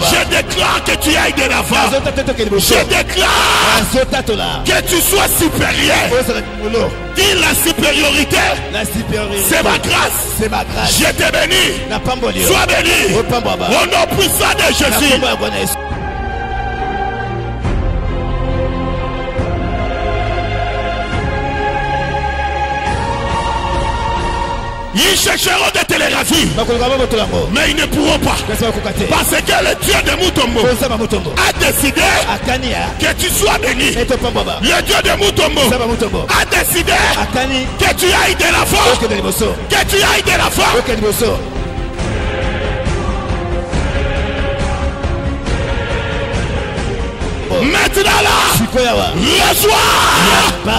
Je déclare que tu ailles de l'avant. Je déclare que tu sois supérieur. likolo Dis la supériorité, c'est ma grâce. c'est ma grâce Je te bénis. napamboli yo Sois béni. Au nom puissant de Jésus. Ils chercheront de yango mais ils ne pourront pas. Parce que le Dieu de Moutombo a décidé ya que tu sois béni. Le Dieu de Moutombo a décidé que tu ailles de okende liboso Que tu ailles de okende liboso Maintenant là, reçois, yaba